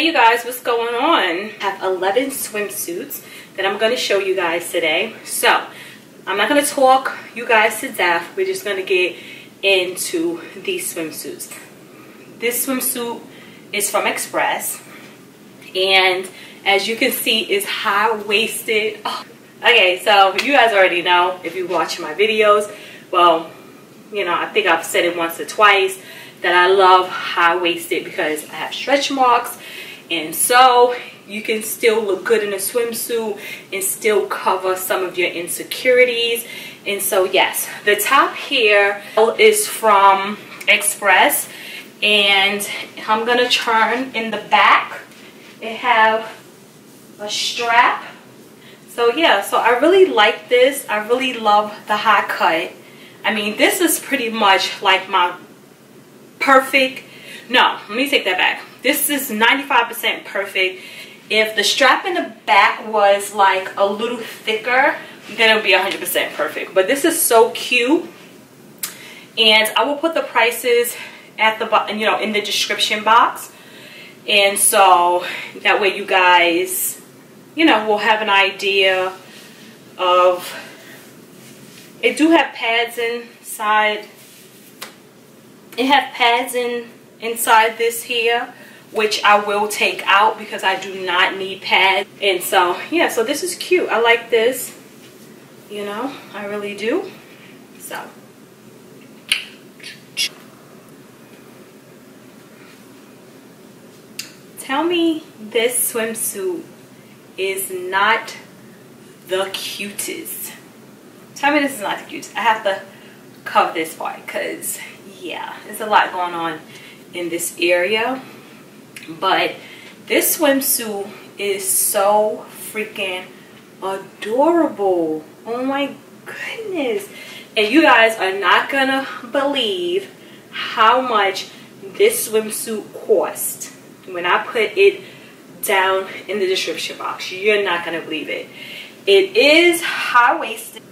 Hey you guys, what's going on? I have 11 swimsuits that I'm going to show you guys today. So, I'm not going to talk you guys to death. We're just going to get into these swimsuits. This swimsuit is from Express. And as you can see, is high-waisted. Oh. Okay, so you guys already know if you watch my videos. Well, you know, I think I've said it once or twice that I love high-waisted because I have stretch marks and so you can still look good in a swimsuit and still cover some of your insecurities. And so yes the top here is from Express. And I'm gonna turn in the back. It have a strap. So yeah so I really like this. I really love the high cut. I mean this is pretty much like my perfect no let me take that back this is 95% perfect. If the strap in the back was like a little thicker, then it would be 100% perfect. But this is so cute. And I will put the prices at the bottom, you know, in the description box. And so that way you guys, you know, will have an idea of, it do have pads inside. It have pads in inside this here which I will take out because I do not need pads. And so, yeah, so this is cute. I like this, you know, I really do. So. Tell me this swimsuit is not the cutest. Tell me this is not the cutest. I have to cover this part because, yeah, there's a lot going on in this area but this swimsuit is so freaking adorable. Oh my goodness. And you guys are not gonna believe how much this swimsuit cost when I put it down in the description box. You're not gonna believe it. It is high-waisted.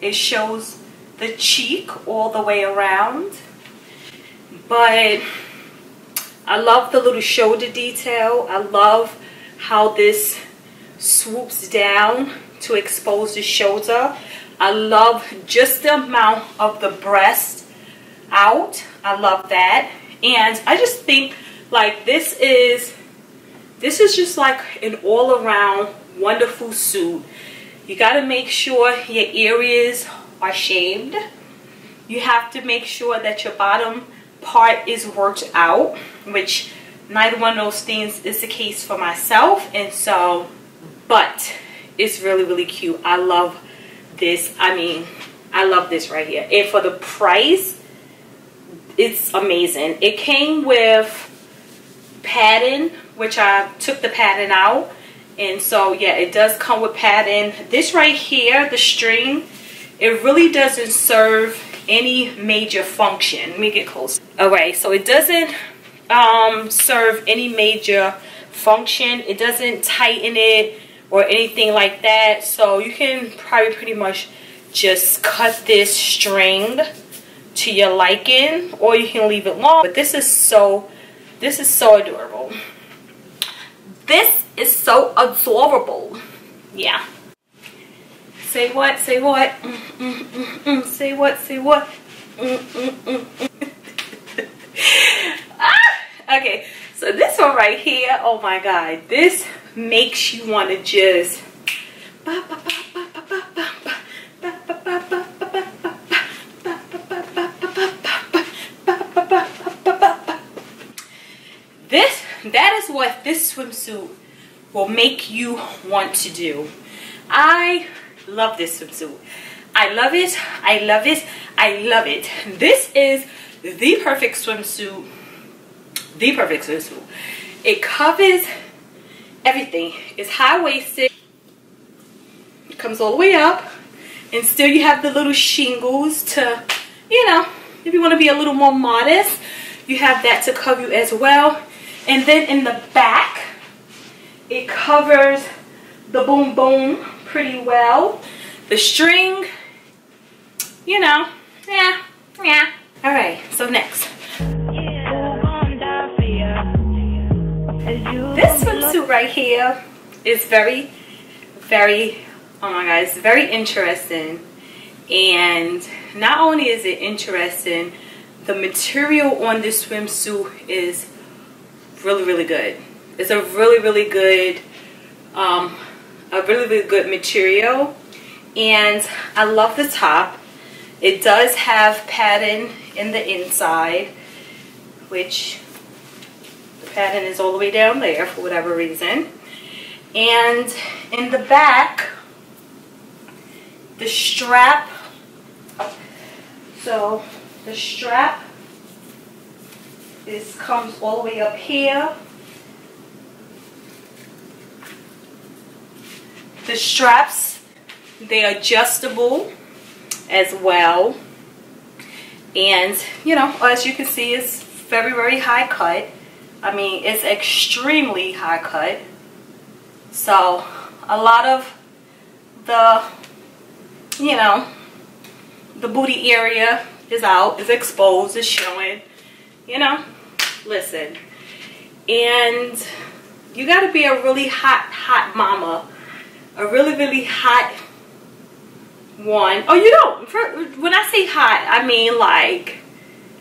It shows the cheek all the way around. But I love the little shoulder detail. I love how this swoops down to expose the shoulder. I love just the amount of the breast out. I love that. And I just think like this is, this is just like an all around wonderful suit. You got to make sure your areas are shaved. You have to make sure that your bottom part is worked out which neither one of those things is the case for myself. And so but it's really really cute. I love this. I mean i love this right here. And for the price it's amazing. It came with padding which i took the padding out. And so yeah it does come with padding. This right here the string it really doesn't serve any major function. Let me get close. All right so it doesn't um, serve any major function. It doesn't tighten it or anything like that. So you can probably pretty much just cut this string to your liking or you can leave it long. But this is so, this is so adorable. This is so adorable. Yeah. Say what? Say what? Mm, mm, mm, mm. say what? Say what? Mm, mm, mm, mm. okay so this one right here oh my god this makes you want to just this that is what this swimsuit will make you want to do i love this swimsuit i love it i love it i love it this is the perfect swimsuit the perfect swimsuit. It covers everything. It's high-waisted. It comes all the way up. And still you have the little shingles to, you know, if you want to be a little more modest, you have that to cover you as well. And then in the back, it covers the boom boom pretty well. The string, you know, yeah, yeah. All right, so next. This swimsuit right here is very, very, oh my god, it's very interesting. And not only is it interesting, the material on this swimsuit is really, really good. It's a really, really good, um, a really, really good material. And I love the top. It does have padding in the inside, which the padding is all the way down there for whatever reason. And in the back, the strap, so the strap is comes all the way up here. The straps, they're adjustable as well. And, you know, as you can see, it's very, very high cut. I mean, it's extremely high cut. So, a lot of the, you know, the booty area is out, is exposed, is showing. You know, listen. And you got to be a really hot, hot mama. A really, really hot one. Oh, you don't. When I say hot, I mean like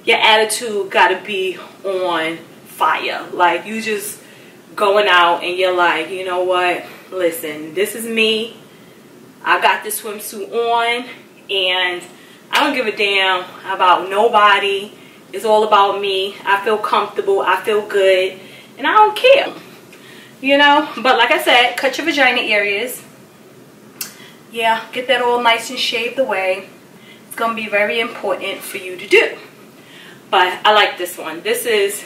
your attitude got to be on fire. Like you just going out and you're like, you know what? Listen, this is me. I got this swimsuit on and I don't give a damn about nobody. It's all about me. I feel comfortable. I feel good. And I don't care. You know? But like I said, cut your vagina areas yeah, get that all nice and shaved away. It's going to be very important for you to do. But I like this one. This is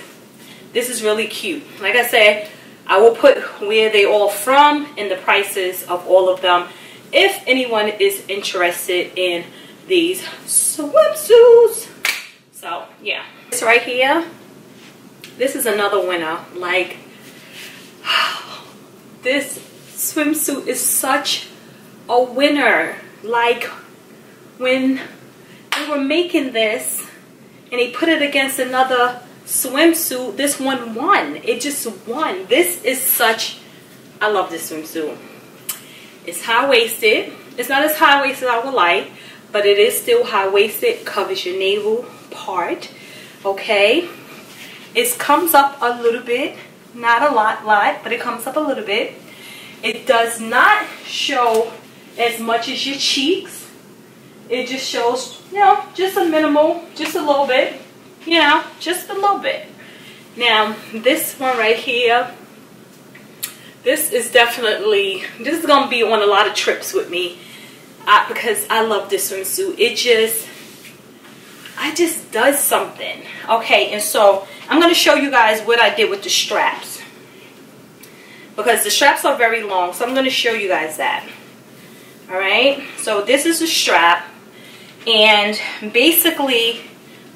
this is really cute. Like I said, I will put where they all from and the prices of all of them if anyone is interested in these swimsuits. So, yeah. This right here, this is another winner. Like, this swimsuit is such a winner. Like when they were making this and he put it against another swimsuit, this one won. It just won. This is such, I love this swimsuit. It's high-waisted. It's not as high-waisted as I would like, but it is still high-waisted. Covers your navel part. Okay. It comes up a little bit. Not a lot, lot, but it comes up a little bit. It does not show as much as your cheeks. It just shows, you know, just a minimal, just a little bit, you know, just a little bit. Now, this one right here, this is definitely, this is going to be on a lot of trips with me uh, because I love this swimsuit. It just, I just does something. Okay, and so I'm going to show you guys what I did with the straps. Because the straps are very long, so I'm going to show you guys that all right so this is a strap. And basically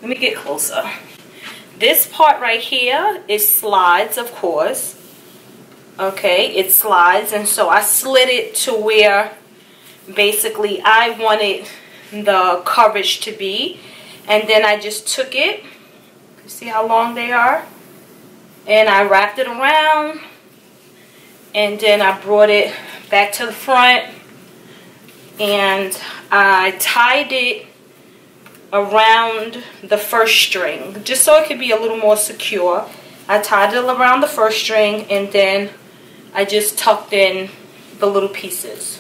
let me get closer. This part right here is slides of course. Okay? It slides and so I slid it to where basically I wanted the coverage to be. And then I just took it. See how long they are? And I wrapped it around. And then I brought it back to the front and I tied it around the first string just so it could be a little more secure. I tied it around the first string and then I just tucked in the little pieces.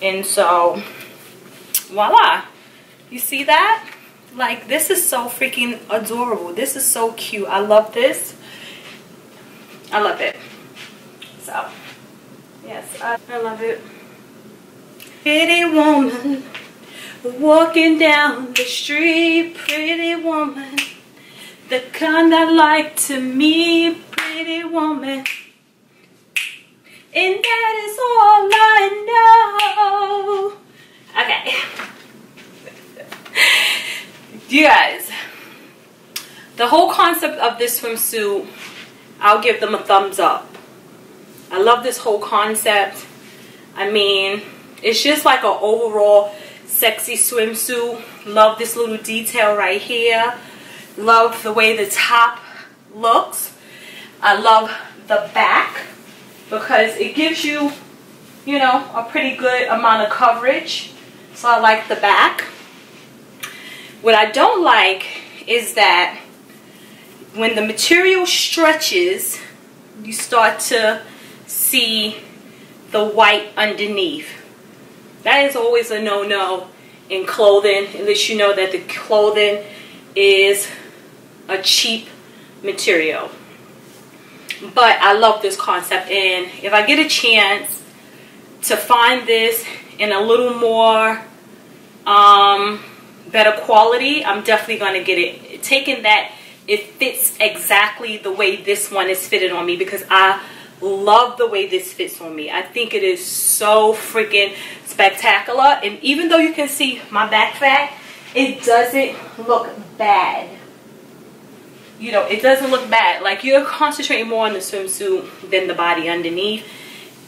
And so, voila. You see that? Like, this is so freaking adorable. This is so cute. I love this. I love it. So, yes, I, I love it. Pretty woman, walking down the street, pretty woman, the kind I like to meet, pretty woman. And that is all I know. Okay. you guys, the whole concept of this swimsuit, I'll give them a thumbs up. I love this whole concept. I mean, it's just like an overall sexy swimsuit. Love this little detail right here. Love the way the top looks. I love the back because it gives you, you know, a pretty good amount of coverage. So I like the back. What I don't like is that when the material stretches, you start to see the white underneath. That is always a no-no in clothing, unless you know that the clothing is a cheap material. But I love this concept, and if I get a chance to find this in a little more um, better quality, I'm definitely going to get it. Taking that, it fits exactly the way this one is fitted on me because I love the way this fits on me. I think it is so freaking spectacular. And even though you can see my back fat, it doesn't look bad. You know, it doesn't look bad. Like you're concentrating more on the swimsuit than the body underneath.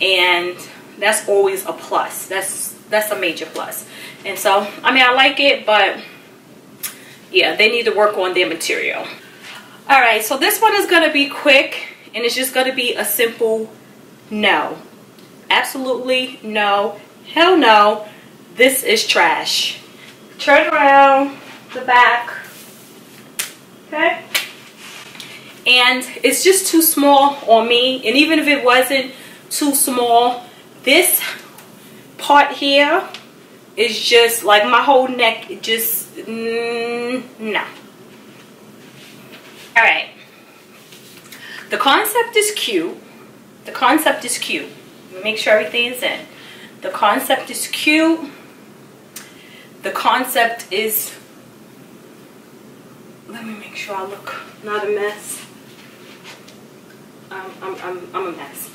And that's always a plus. That's that's a major plus. And so, I mean, I like it, but yeah, they need to work on their material. All right, so this one is going to be quick and it's just going to be a simple no. Absolutely no. Hell no. This is trash. Turn around the back. Okay? And it's just too small on me. And even if it wasn't too small, this part here is just like my whole neck just mm, no. All right. The concept is cute. The concept is cute. Make sure everything is in. The concept is cute. The concept is, let me make sure I look not a mess. I'm, I'm, I'm, I'm a mess.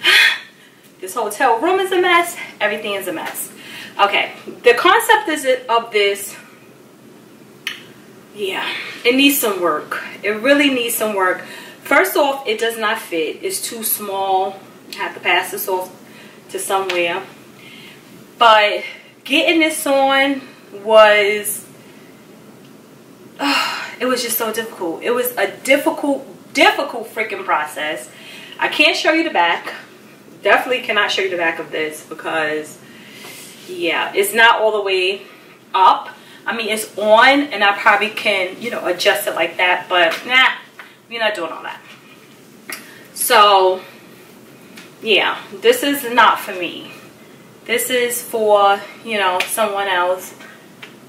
this hotel room is a mess. Everything is a mess. Okay, the concept is of this, yeah, it needs some work. It really needs some work. First off, it does not fit. It's too small. I have to pass this off to somewhere. But getting this on was, uh, it was just so difficult. It was a difficult, difficult freaking process. I can't show you the back. Definitely cannot show you the back of this because, yeah, it's not all the way up. I mean, it's on and I probably can, you know, adjust it like that. But, nah, we're not doing all that. So, yeah, this is not for me. This is for, you know, someone else.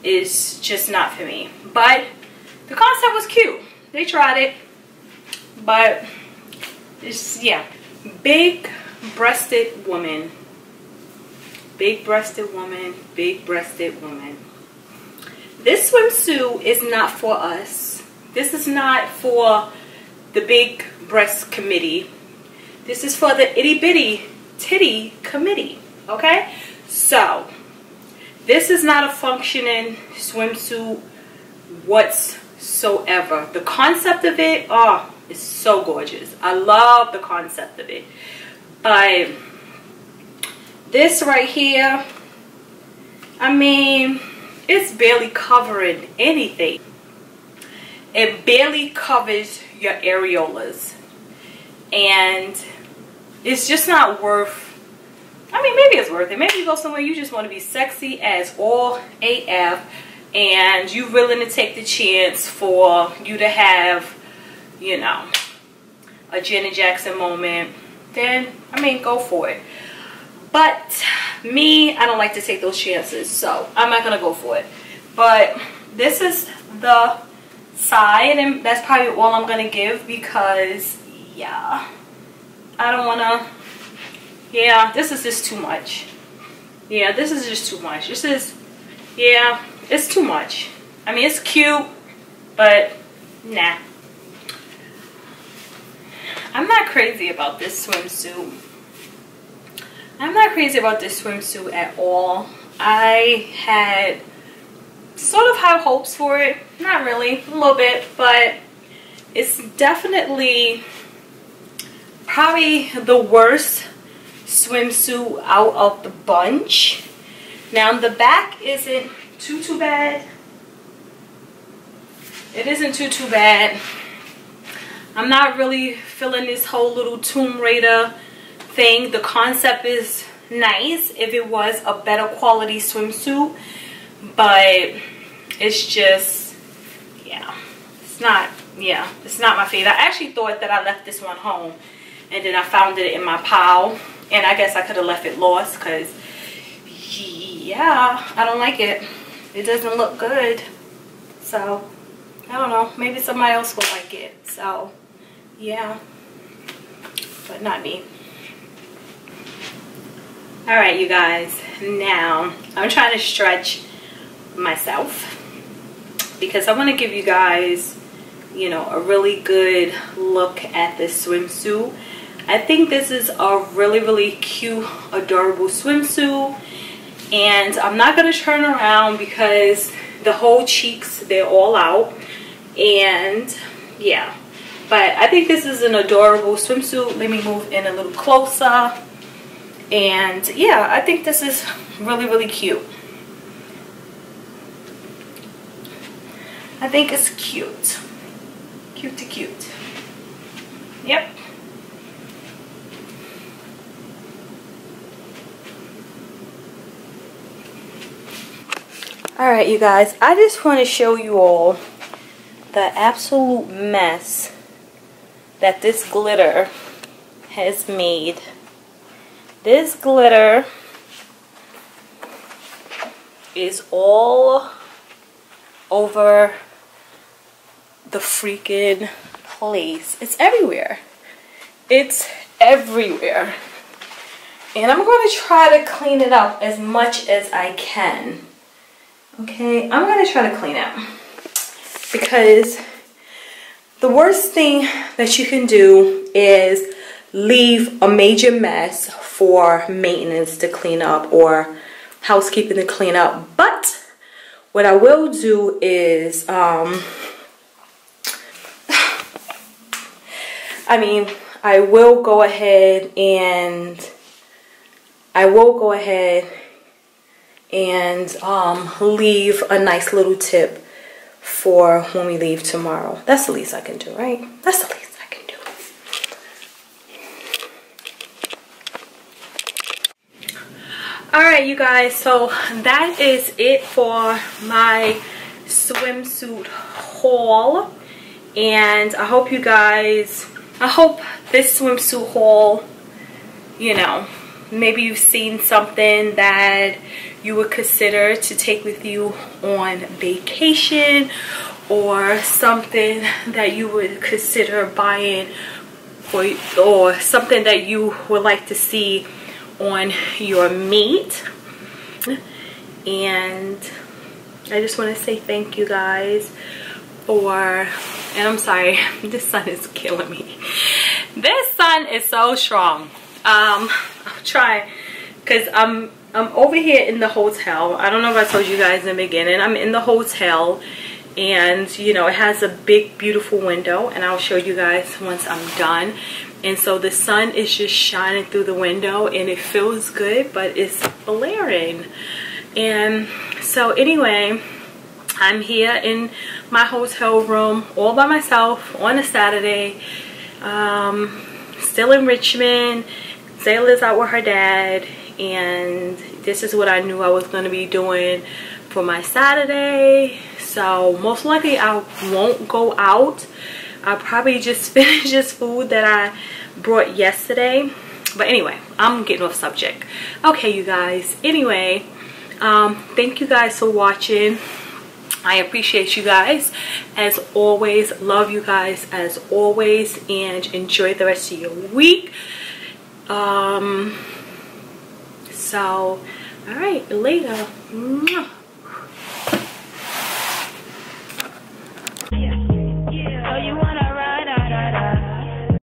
Is just not for me. But the concept was cute. They tried it. But, it's, yeah. Big breasted woman. Big breasted woman. Big breasted woman. This swimsuit is not for us. This is not for the big breast committee. This is for the itty bitty titty committee. Okay? So, this is not a functioning swimsuit whatsoever. The concept of it, oh, is so gorgeous. I love the concept of it. But this right here, I mean, it's barely covering anything. It barely covers your areolas. And it's just not worth I mean, maybe it's worth it. Maybe you go somewhere you just want to be sexy as all AF and you're willing to take the chance for you to have, you know, a Janet Jackson moment, then, I mean, go for it. But me, I don't like to take those chances, so I'm not going to go for it. But this is the side and that's probably all I'm gonna give because yeah. I don't wanna yeah this is just too much. Yeah this is just too much. This is yeah it's too much. I mean it's cute but nah. I'm not crazy about this swimsuit. I'm not crazy about this swimsuit at all. I had sort of have hopes for it. Not really, a little bit, but it's definitely probably the worst swimsuit out of the bunch. Now the back isn't too too bad. It isn't too too bad. I'm not really feeling this whole little Tomb Raider thing. The concept is nice if it was a better quality swimsuit. But it's just, yeah, it's not, yeah, it's not my favorite. I actually thought that I left this one home. And then I found it in my pile. And I guess I could have left it lost because, yeah, I don't like it. It doesn't look good. So, I don't know. Maybe somebody else will like it. So, yeah. But not me. Alright, you guys. Now, I'm trying to stretch myself because I want to give you guys, you know, a really good look at this swimsuit. I think this is a really, really cute, adorable swimsuit. And I'm not going to turn around because the whole cheeks, they're all out. And yeah, but I think this is an adorable swimsuit. Let me move in a little closer. And yeah, I think this is really, really cute. I think it's cute. Cute to cute. Yep. Alright you guys, I just want to show you all the absolute mess that this glitter has made. This glitter is all over the freaking place. It's everywhere. It's everywhere. And I'm going to try to clean it up as much as I can. Okay, I'm going to try to clean it. Because the worst thing that you can do is leave a major mess for maintenance to clean up or housekeeping to clean up. But what I will do is, um, I mean, I will go ahead and I will go ahead and um, leave a nice little tip for when we leave tomorrow. That's the least I can do, right? That's the least I can do. Alright, you guys, so that is it for my swimsuit haul. And I hope you guys, I hope this swimsuit haul, you know, maybe you've seen something that you would consider to take with you on vacation or something that you would consider buying for or something that you would like to see on your mate and I just want to say thank you guys for and I'm sorry this sun is killing me this sun is so strong um I'll try because I'm I'm over here in the hotel. I don't know if I told you guys in the beginning. I'm in the hotel and you know it has a big beautiful window and I'll show you guys once I'm done. And so the sun is just shining through the window and it feels good but it's blaring. And so anyway, I'm here in my hotel room all by myself on a Saturday. Um, still in Richmond. Zayla's out with her dad and this is what I knew I was going to be doing for my Saturday. So most likely I won't go out. I'll probably just finish this food that I brought yesterday. But anyway I'm getting off subject. Okay you guys. Anyway um, thank you guys for watching I appreciate you guys. As always love you guys as always and enjoy the rest of your week. Um so all right later. Mwah.